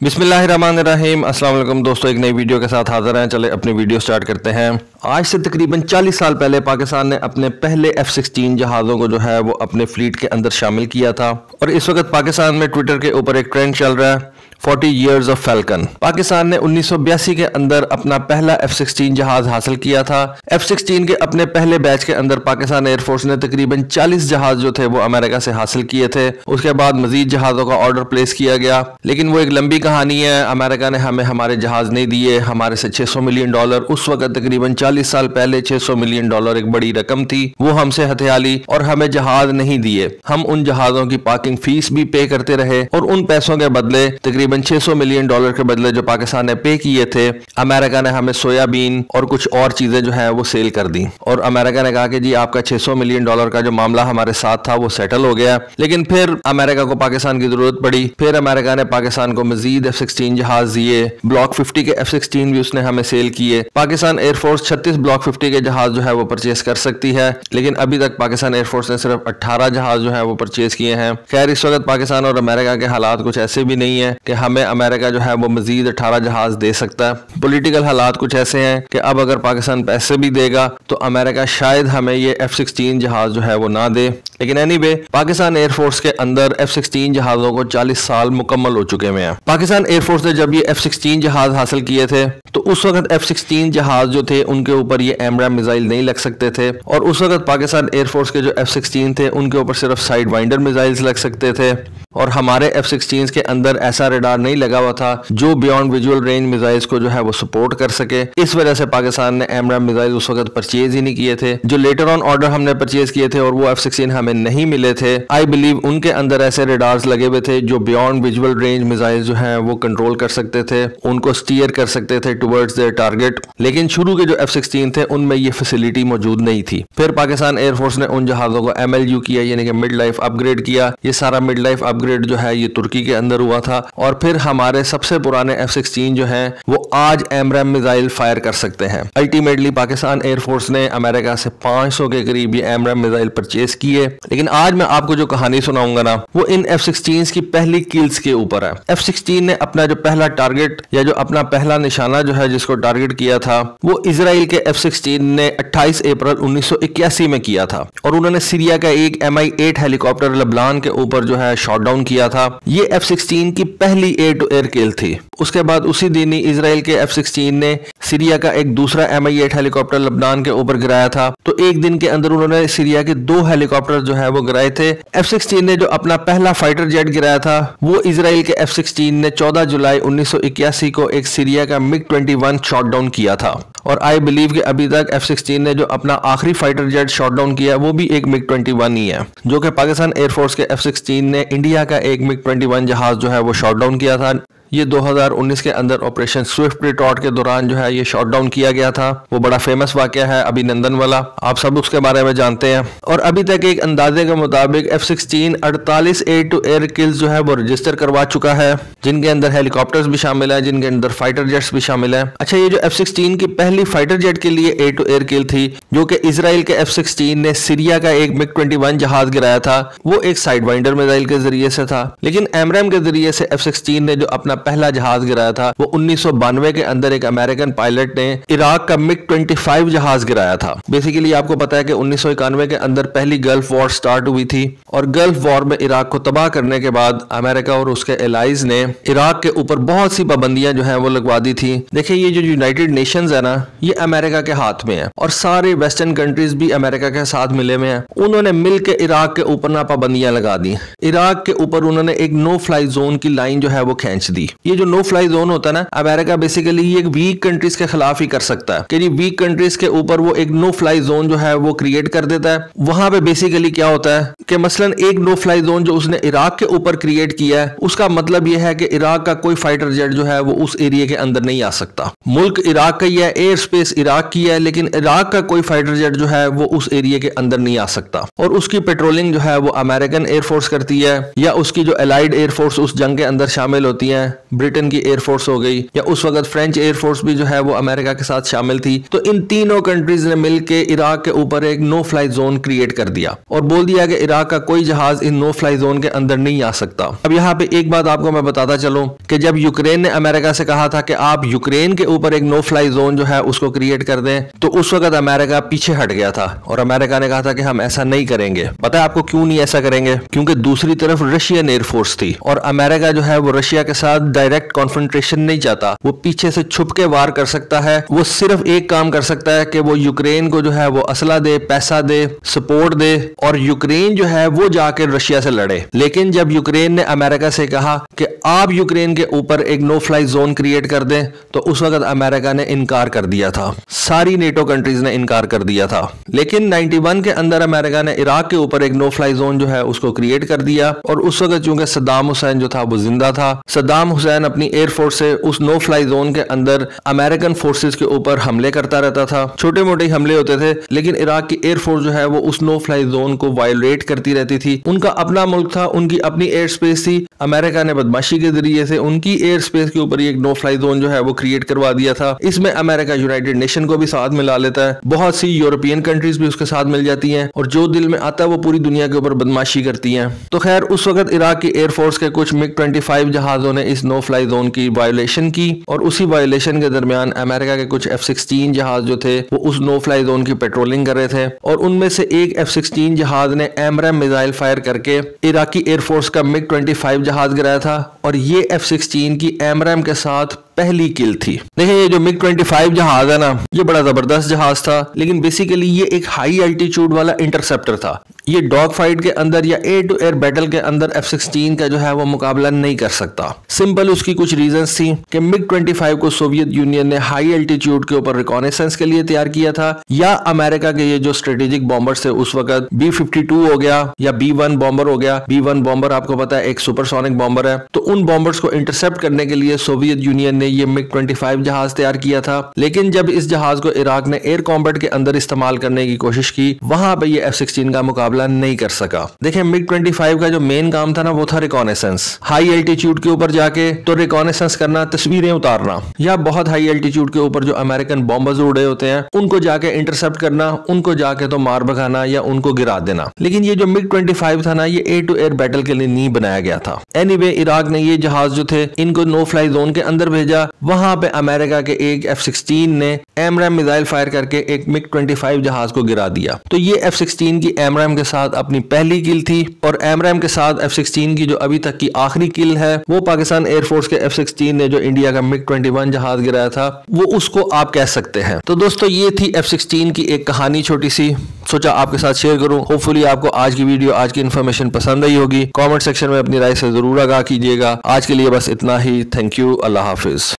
अस्सलाम वालेकुम दोस्तों, एक नई वीडियो के साथ हाजिर हैं चले अपनी वीडियो स्टार्ट करते हैं। आज से तकरीबन 40 साल पहले पाकिस्तान ने अपने पहले एफ़ सिक्सटीन जहाज़ों को जो है वो अपने फ्लीट के अंदर शामिल किया था। और इस वक्त पाकिस्तान में ट्विटर के ऊपर एक ट्रेंड चल रहा है। 40 इयर्स ऑफ़ फैल्कन पाकिस्तान ने उन्नीस सौ बयासी के अंदर अपना पहला F-16 जहाज़ हासिल किया था। F-16 के अपने पहले बैच के अंदर पाकिस्तान एयरफोर्स ने तकरीबन 40 जहाज़ जो थे वो अमेरिका से हासिल किए थे। उसके बाद मजीद जहाज़ों का ऑर्डर प्लेस किया गया। लेकिन वो एक लंबी कहानी है। अमेरिका ने हमें हमारे जहाज़ नहीं दिए। हमारे से 600 मिलियन डॉलर उस वक्त तकरीबन 40 साल पहले 600 मिलियन डॉलर एक बड़ी रकम थी। वो हमसे हथियाली और हमें जहाज़ नहीं दिए। हम उन जहाजों की पार्किंग फ़ीस भी पे करते रहे और उन पैसों के बदले तकरीबन 600 मिलियन डॉलर के बदले जो पाकिस्तान ने पे किए थे, अमेरिका ने हमें सोयाबीन और कुछ और चीज़ें जो है वो सेल कर दी। और अमेरिका ने कहा कि जी, आपका 600 मिलियन डॉलर का जो मामला हमारे साथ था, वो सेटल हो गया। लेकिन फिर अमेरिका को पाकिस्तान की ज़रूरत पड़ी। फिर अमेरिका ने पाकिस्तान को मजीद एफ़ सिक्सटीन जहाज़ दिए। ब्लॉक फिफ्टी के एफ़ सिक्सटीन भी उसने हमें सेल किए। पाकिस्तान एयरफोर्स छत्तीस ब्लॉक फिफ्टी के जहाज़ जो है वो परचेज कर सकती है। लेकिन अभी तक पाकिस्तान एयरफोर्स ने सिर्फ़ अट्ठारह जहाज़ जो है वो परचेज किए हैं। खैर, इस वक्त पाकिस्तान और अमेरिका के हालात कुछ ऐसे भी नहीं है कि हमें अमेरिका जो है वो मजीद अठारह जहाज़ दे सकता है। पोलिटिकल हालात कुछ ऐसे हैं कि अब अगर पाकिस्तान पैसे भी देगा तो अमेरिका शायद हमें ये एफ़ सिक्सटीन जहाज़ जो है वो ना दे। लेकिन एनी anyway, पाकिस्तान एयरफोर्स के अंदर एफ़ सिक्सटीन जहाजों को 40 साल मुकम्मल हो चुके हुए हैं। पाकिस्तान एयरफोर्स ने जब ये एफ़ सिक्सटीन जहाज़ हासिल किए थे तो उस वक्त एफ़ सिक्सटीन जहाज़ जो थे उनके ऊपर ये एमरा मिसाइल नहीं लग सकते थे। और उस वक्त पाकिस्तान एयरफोर्स के जो एफ़ सिक्सटीन थे उनके ऊपर सिर्फ़ साइड वाइंडर मिसाइल्स लग सकते थे। और हमारे एफ़ सिक्सटीन के अंदर ऐसा रेडार नहीं लगा हुआ था जो बियॉन्ड विजुअल रेंज मिसाइल्स को जो है वो सपोर्ट कर सके। इस वजह से पाकिस्तान ने एमरा मिसाइल उस वक्त परचेज ही नहीं किए थे। जो लेटर ऑन ऑर्डर हमने परचेज किए थे और वो एफ़ सिक्सटीन हमें नहीं मिले थे। आई बिलीव उनके अंदर ऐसे रेडार्स लगे हुए थे जो बियॉन्ड विजुअल रेंज मिसाइल जो है वो कंट्रोल कर सकते थे, उनको स्टीयर कर सकते थे टूवर्ड्स देयर टारगेट लेकिन शुरू के जो एफ़ सिक्सटीन थे, उनमें ये फैसिलिटी मौजूद नहीं थी। फिर पाकिस्तान एयरफोर्स ने उन जहाजों को एम किया, यानी कि मिड लाइफ अपग्रेड किया। ये सारा मिड लाइफ अपग्रेड जो है ये तुर्की के अंदर हुआ था। और फिर हमारे सबसे पुराने एफ़ सिक्सटीन जो है, वो आज एमरम मिसाइल फायर कर सकते हैं। अल्टीमेटली पाकिस्तान एयरफोर्स ने अमेरिका से 500 के करीब ये एमरम मिसाइल परचेज किए। लेकिन आज मैं आपको जो कहानी सुनाऊँगा ना, वो इन एफ़ सिक्सटीन की पहली किल्स के ऊपर है। एफ़ सिक्सटीन ने अपना जो पहला टारगेट या जो अपना पहला निशाना जो है जिसको टारगेट किया था, वो इसराइल के एफ़ सिक्सटीन ने अट्ठाईस अप्रैल उन्नीस सौ इक्यासी में किया था। और उन्होंने सीरिया का एक M I eight helicopter Lebanon के ऊपर जो है डाउन किया था। ये एफ़ सिक्सटीन की पहली एयर टू एयर किल थी। उसके बाद उसी दिन ही इसराइल के एफ़ सिक्सटीन ने सीरिया का एक दूसरा M I eight helicopter Lebanon के ऊपर गिराया था। तो एक दिन के अंदर उन्होंने सीरिया के दो हेलीकॉप्टर जो है वो गिराए थे। एफ़ सिक्सटीन ने जो अपना पहला फाइटर जेट गिराया था, वो इसराइल के एफ़ सिक्सटीन ने चौदह जुलाई उन्नीस सौ इक्यासी को एक सीरिया का MiG twenty one shot down किया था। और आई बिलीव कि अभी तक एफ़ सिक्सटीन ने जो अपना आखिरी फाइटर जेट शॉट डाउन किया, वो भी एक मिग ट्वेंटी वन ही है। जो कि पाकिस्तान एयरफोर्स के एफ़ सिक्सटीन ने इंडिया का एक मिग ट्वेंटी वन जहाज़ जो है वो शॉट डाउन किया था। ये 2019 के अंदर ऑपरेशन स्विफ्ट रिटॉर्ट के दौरान जो है ये शॉट डाउन किया गया था। वो बड़ा फ़ेमस वाक्य है, अभिनंदन वाला। आप सब उसके बारे में जानते हैं। और अभी तक एक अंदाजे के मुताबिक एफ़ सिक्सटीन अड़तालीस एयर टू एयर किल्स जो है वो रजिस्टर करवा चुका है। जिनके अंदर हेलीकॉप्टर्स भी शामिल है, जिनके अंदर फाइटर जेट्स भी शामिल है। अच्छा ये जो एफ़ की पहली फाइटर जेट के लिए एयर टू एयर किल थी, जो कि इसराइल के एफ़ ने सीरिया का एक मिग ट्वेंटी जहाज़ गिराया था, वो एक साइड वाइंडर मिसाइल के ज़रिए से था। लेकिन एमरेम के ज़रिए से एफ़ ने जो अपना पहला जहाज़ गिराया था। वो उन्नीस सौ बानवे के अंदर एक अमेरिकन पायलट ने इराक का मिग 25 जहाज़ गिराया था। बेसिकली आपको पता है कि उन्नीस सौ इक्यानवे के अंदर पहली गल्फ वॉर स्टार्ट हुई थी और गल्फ वॉर में इराक को तबाह करने के बाद अमेरिका और उसके एलाइज ने इराक के ऊपर बहुत सी पाबंदियाँ जो है वो लगवा दी थी। देखिए ये जो यूनाइटेड नेशन है ना, ये अमेरिका के हाथ में है और सारे वेस्टर्न कंट्रीज़ भी अमेरिका के साथ मिले हुए हैं। उन्होंने मिलकर इराक के ऊपर ना पाबंदियाँ लगा दी। इराक के ऊपर उन्होंने एक नो फ्लाई जोन की लाइन जो है वो खींच दी। ये जो नो फ्लाई जोन होता है ना अमेरिका बेसिकली ये वीक कंट्रीज़ के खिलाफ ही कर सकता है। कि वीक कंट्रीज़ के ऊपर वो एक नो फ्लाई जोन जो है, वो क्रिएट कर देता है। वहाँ पे बेसिकली क्या होता है कि मसलन एक नो फ्लाई जोन जो उसने इराक के ऊपर क्रिएट किया है, उसका मतलब यह है कि इराक का कोई फाइटर जेट जो है, वो उस एरिया के अंदर नहीं आ सकता। मुल्क इराक का ही है एयर स्पेस इराक की है, लेकिन इराक का कोई फाइटर जेट जो है, वो उस एरिया के अंदर नहीं आ सकता। और उसकी पेट्रोलिंग जो है, वो अमेरिकन एयरफोर्स करती है, या उसकी जो एलाइड एयरफोर्स उस जंग के अंदर शामिल होती है। ब्रिटेन की एयरफोर्स हो गई, या उस वक्त फ्रेंच एयरफोर्स भी जो है वो अमेरिका के साथ शामिल थी तो इन तीनों कंट्रीज़ ने मिलकर इराक के ऊपर एक नो फ्लाई जोन क्रिएट कर दिया। और बोल दिया कि इराक का कोई जहाज़ इन नो फ्लाई जोन के अंदर नहीं आ सकता। अब यहाँ पे एक बात आपको मैं बताता चलूँ कि जब यूक्रेन ने अमेरिका से कहा था कि आप यूक्रेन के ऊपर एक नो फ्लाई जोन जो है उसको क्रिएट कर दें तो उस वक्त अमेरिका पीछे हट गया था। और अमेरिका ने कहा था कि हम ऐसा नहीं करेंगे। पता है आपको क्यों नहीं ऐसा करेंगे? क्योंकि दूसरी तरफ़ रशियन एयरफोर्स थी। और अमेरिका जो है वो रशिया के साथ डायरेक्ट कॉन्फ्रेंट्रेशन नहीं चाहता वो पीछे से छुप के वार कर सकता है। वो सिर्फ़ एक काम कर सकता है कि वो यूक्रेन को जो है वो असला दे, पैसा दे सपोर्ट दे और यूक्रेन जो है वो जाकर रशिया से लड़े। लेकिन जब यूक्रेन ने अमेरिका से कहा कि आप यूक्रेन के ऊपर एक नो फ्लाई जोन क्रिएट कर दें तो उस वक्त अमेरिका ने इनकार कर दिया था। सारी नेटो कंट्रीज़ ने इनकार कर दिया था। लेकिन 91 के अंदर अमेरिका ने इराक के ऊपर एक नो फ्लाई जोन जो है उसको क्रिएट कर दिया। और उस वक्त चूँकि सद्दाम हुसैन जो था, वो ज़िंदा था। सद्दाम हुसैन अपनी एयरफोर्स से उस नो फ्लाई जोन के अंदर अमेरिकन फोर्सेज के ऊपर हमले करता रहता था। छोटे मोटे हमले होते थे, लेकिन इराक की एयरफोर्स जो है वो उस नो फ्लाई जोन को वायोलेट करती रहती थी। उनका अपना मुल्क था, उनकी अपनी एयर स्पेस थी। अमेरिका ने बदमाशी के ज़रिए से उनकी एयर स्पेस के ऊपर एक नो फ्लाई जोन जो है वो क्रिएट करवा दिया था। इसमें अमेरिका यूनाइटेड नेशन को भी साथ मिला लेता है। बहुत सी यूरोपियन कंट्रीज़ भी उसके साथ मिल जाती हैं और जो दिल में आता है वो पूरी दुनिया के ऊपर बदमाशी करती हैं। तो खैर, उस वक्त इराक की एयरफोर्स के कुछ मिग ट्वेंटी जहाजों ने इस नो फ्लाई जोन की वायोलेशन की और उसी वायोलेशन के दरमियान अमेरिका के कुछ एफ़ सिक्सटीन जहाज़ जो थे, वो उस नो फ्लाई जोन की पेट्रोलिंग कर रहे थे और उनमें से एक एफ़ सिक्सटीन जहाज़ ने एमरम मिजाइल फायर करके इराकी एयरफोर्स का मिग ट्वेंटी फाइव जहाज़ गिराया था। और ये एफ़ सिक्सटीन की एमरम के साथ पहली किल थी। देखिए, ये जो मिग 25 जहाज़ है ना, ये बड़ा ज़बरदस्त जहाज़ था, लेकिन बेसिकली ये एक हाई अल्टीट्यूड वाला इंटरसेप्टर था। ये डॉग फाइट के अंदर या एयर टू एयर बैटल के अंदर एफ़ सिक्सटीन का जो है वो मुकाबला नहीं कर सकता। सिंपल उसकी कुछ रीजन थी कि मिग 25 को सोवियत यूनियन ने हाई अल्टीट्यूड के ऊपर रिकॉनेसेंस के लिए तैयार किया था, या अमेरिका के ये जो स्ट्रेटेजिक बॉम्बर थे, उस वक्त बी हो गया, या बी बॉम्बर हो गया। बी बॉम्बर आपको पता है, एक सुपरसोनिक बॉम्बर है। तो उन बॉम्बर्स को इंटरसेप्ट करने के लिए सोवियत यूनियन ने ये मिग 25 जहाज़ तैयार किया था। लेकिन जब इस जहाज़ को इराक ने एयर कॉम्बेट के अंदर इस्तेमाल करने की कोशिश की वहाँ पे ये एफ़ सिक्सटीन का मुकाबला नहीं कर सका। देखिए मिग 25 का जो मेन काम था ना वो था रिकॉनेसेंस हाई एल्टीट्यूड के ऊपर जाके तो रिकॉनेसेंस करना तस्वीरें उतारना। या बहुत हाई एल्टीट्यूड के ऊपर जो अमेरिकन बॉम्बर्स उड़े होते हैं उनको जाके इंटरसेप्ट करना उनको जाके तो मार भगाना या उनको गिरा देना। लेकिन ये जो मिग 25 था ना ये एयर टू एयर बैटल के लिए नहीं बनाया गया था। एनी anyway, इराक ने ये जहाज़ जो थे, इनको नो फ्लाई जोन के अंदर भेजा। वहाँ पे अमेरिका के एक एफ़ सिक्सटीन ने एमरैम मिसाइल फायर करके एक मिग 25 जहाज़ को गिरा दिया। तो ये एफ़ सिक्सटीन की एमरैम के साथ अपनी पहली किल थी और एमरैम के साथ एफ़ सिक्सटीन की जो अभी तक की आखिरी किल है, वो पाकिस्तान एयरफोर्स के एफ़ सिक्सटीन ने जो इंडिया का मिग 21 जहाज़ गिराया था, वो उसको आप कह सकते हैं। तो दोस्तों, ये थी एफ़ सिक्सटीन की एक कहानी छोटी सी। सोचा आपके साथ शेयर करूँ। होपफुली आपको आज की वीडियो आज की इन्फॉर्मेशन पसंद आई होगी। कमेंट सेक्शन में अपनी राय से ज़रूर आगाह कीजिएगा। आज के लिए बस इतना ही। Thank you Allah Hafiz.